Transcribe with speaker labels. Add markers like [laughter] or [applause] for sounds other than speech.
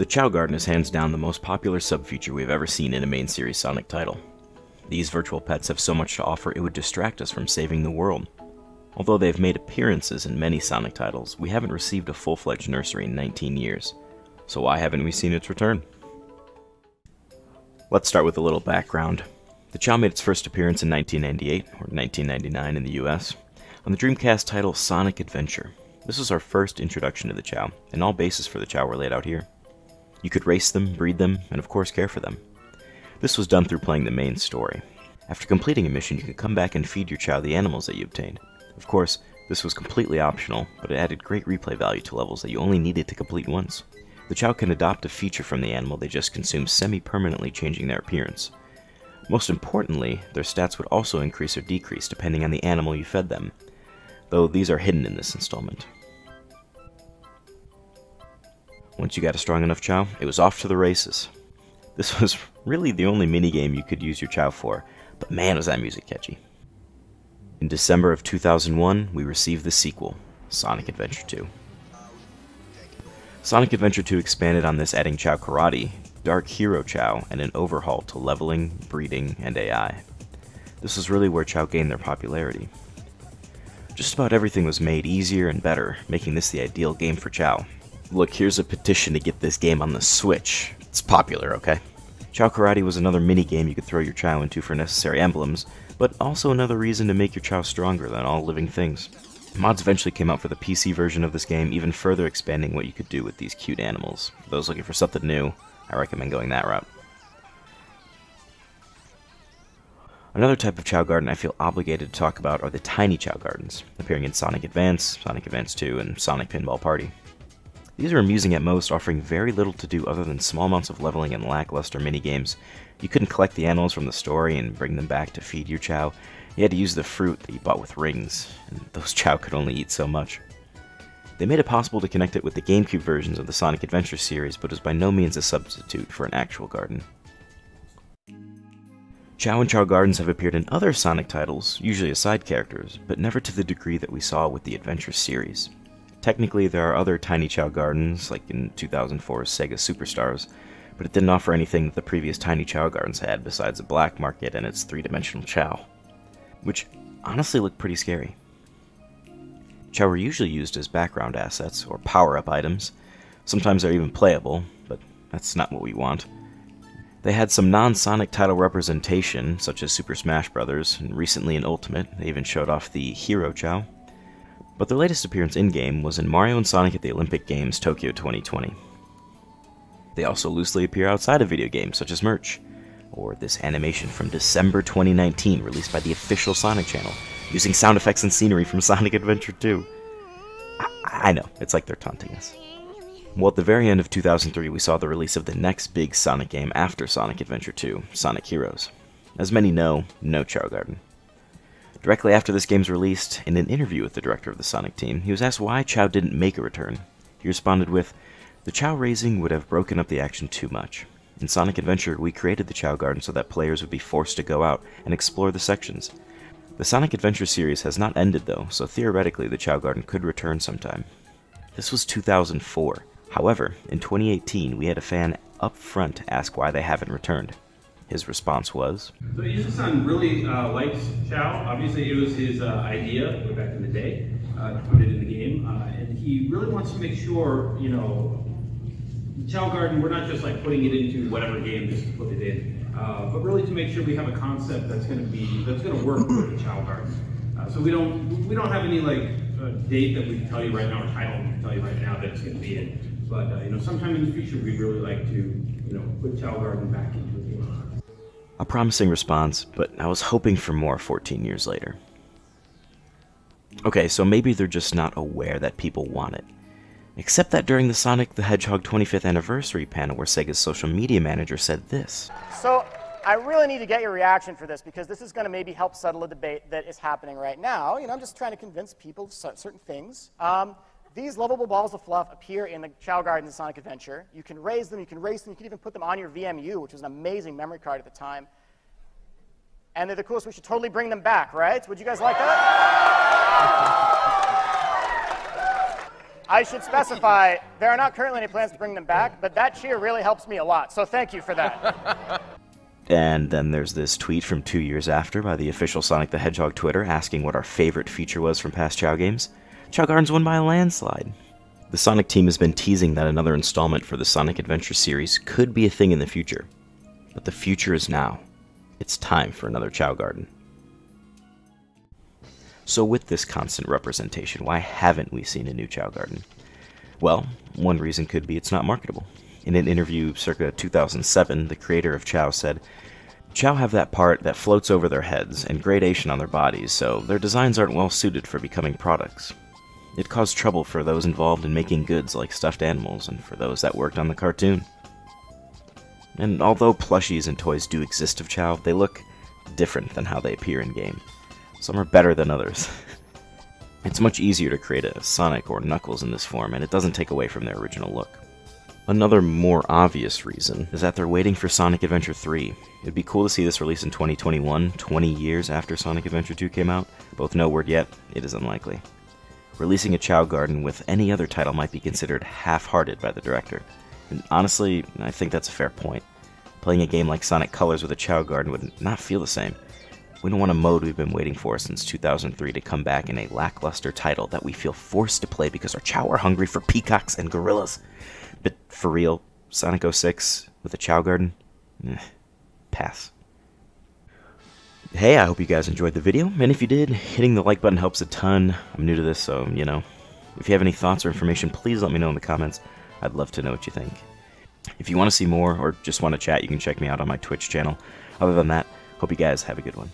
Speaker 1: The Chao Garden is hands down the most popular subfeature we've ever seen in a main series Sonic title. These virtual pets have so much to offer it would distract us from saving the world. Although they have made appearances in many Sonic titles, we haven't received a full-fledged nursery in 19 years. So why haven't we seen its return? Let's start with a little background. The Chao made its first appearance in 1998, or 1999 in the US, on the Dreamcast title Sonic Adventure. This was our first introduction to the Chao, and all bases for the Chao were laid out here. You could race them, breed them, and of course care for them. This was done through playing the main story. After completing a mission, you could come back and feed your Chao the animals that you obtained. Of course, this was completely optional, but it added great replay value to levels that you only needed to complete once. The Chao can adopt a feature from the animal they just consumed semi-permanently changing their appearance. Most importantly, their stats would also increase or decrease depending on the animal you fed them, though these are hidden in this installment. Once you got a strong enough Chao, it was off to the races. This was really the only minigame you could use your Chao for, but man was that music catchy. In December of 2001, we received the sequel, Sonic Adventure 2. Sonic Adventure 2 expanded on this adding Chao Karate, Dark Hero Chao, and an overhaul to leveling, breeding, and AI. This is really where Chao gained their popularity. Just about everything was made easier and better, making this the ideal game for Chao. Look, here's a petition to get this game on the Switch. It's popular, okay? Chao Karate was another mini-game you could throw your Chao into for necessary emblems, but also another reason to make your Chao stronger than all living things. Mods eventually came out for the PC version of this game, even further expanding what you could do with these cute animals. For those looking for something new, I recommend going that route. Another type of Chao Garden I feel obligated to talk about are the tiny Chao Gardens, appearing in Sonic Advance, Sonic Advance 2, and Sonic Pinball Party. These are amusing at most, offering very little to do other than small amounts of leveling and lackluster minigames. You couldn't collect the animals from the story and bring them back to feed your Chao. You had to use the fruit that you bought with rings, and [laughs] those Chao could only eat so much. They made it possible to connect it with the GameCube versions of the Sonic Adventure series, but was by no means a substitute for an actual garden. Chao and Chao Gardens have appeared in other Sonic titles, usually as side characters, but never to the degree that we saw with the Adventure series. Technically, there are other Tiny Chao Gardens, like in 2004's Sega Superstars, but it didn't offer anything that the previous Tiny Chao Gardens had besides a black market and its three-dimensional Chao, which honestly looked pretty scary. Chao were usually used as background assets or power-up items. Sometimes they're even playable, but that's not what we want. They had some non-Sonic title representation, such as Super Smash Bros., and recently in Ultimate, they even showed off the Hero Chao. But their latest appearance in-game was in Mario and Sonic at the Olympic Games Tokyo 2020. They also loosely appear outside of video games, such as merch, or this animation from December 2019 released by the official Sonic channel, using sound effects and scenery from [laughs] Sonic Adventure 2. I, I know, it's like they're taunting us. Well, at the very end of 2003, we saw the release of the next big Sonic game after Sonic Adventure 2, Sonic Heroes. As many know, no Chao Garden. Directly after this game's released, in an interview with the director of the Sonic team, he was asked why Chao didn't make a return. He responded with, The Chao raising would have broken up the action too much. In Sonic Adventure, we created the Chao Garden so that players would be forced to go out and explore the sections. The Sonic Adventure series has not ended though, so theoretically the Chao Garden could return sometime. This was 2004. However, in 2018, we had a fan up front ask why they haven't returned. His response was
Speaker 2: So Iizuka-san really uh, likes Chao. Obviously, it was his uh, idea way back in the day uh, to put it in the game, uh, and he really wants to make sure, you know, Chao Garden. We're not just like putting it into whatever game just to put it in, uh, but really to make sure we have a concept that's going to be that's going to work for the Garden. Uh, so we don't we don't have any like date that we can tell you right now or title we can tell you right now that it's going to be in. But you know, sometime in the future, we'd really like to you know put Chao Garden back into.
Speaker 1: A promising response, but I was hoping for more 14 years later. Okay, so maybe they're just not aware that people want it. Except that during the Sonic the Hedgehog 25th anniversary panel where Sega's social media manager said this.
Speaker 3: So I really need to get your reaction for this because this is going to maybe help settle a debate that is happening right now. You know, I'm just trying to convince people of certain things. Um, these lovable balls of fluff appear in the Chao Gardens Sonic Adventure. You can raise them, you can race them, you can even put them on your VMU, which was an amazing memory card at the time. And they're the coolest. We should totally bring them back, right? Would you guys like that? [laughs] I should specify there are not currently any plans to bring them back, but that cheer really helps me a lot. So thank you for that. [laughs]
Speaker 1: And then there's this tweet from two years after by the official Sonic the Hedgehog Twitter asking what our favorite feature was from past Chao games. Chao Gardens won by a landslide. The Sonic team has been teasing that another installment for the Sonic Adventure series could be a thing in the future. But the future is now. It's time for another Chao Garden. So, with this constant representation, why haven't we seen a new Chao Garden? Well, one reason could be it's not marketable. In an interview circa 2007, the creator of Chao said, Chao have that part that floats over their heads and gradation on their bodies, so their designs aren't well suited for becoming products. It caused trouble for those involved in making goods like stuffed animals and for those that worked on the cartoon. And although plushies and toys do exist of Chao, they look different than how they appear in game. Some are better than others. [laughs] it's much easier to create a Sonic or Knuckles in this form, and it doesn't take away from their original look. Another more obvious reason is that they're waiting for Sonic Adventure 3. It'd be cool to see this release in 2021, 20 years after Sonic Adventure 2 came out. Both no word yet, it is unlikely. Releasing a Chao Garden with any other title might be considered half-hearted by the director. And honestly, I think that's a fair point. Playing a game like Sonic Colors with a Chao Garden would not feel the same. We don't want a mode we've been waiting for since 2003 to come back in a lackluster title that we feel forced to play because our Chao are hungry for peacocks and gorillas. But for real, Sonic 06 with a Chao Garden? Eh, pass. Hey, I hope you guys enjoyed the video, and if you did, hitting the like button helps a ton. I'm new to this, so, you know, if you have any thoughts or information, please let me know in the comments. I'd love to know what you think. If you want to see more or just want to chat, you can check me out on my Twitch channel. Other than that, hope you guys have a good one.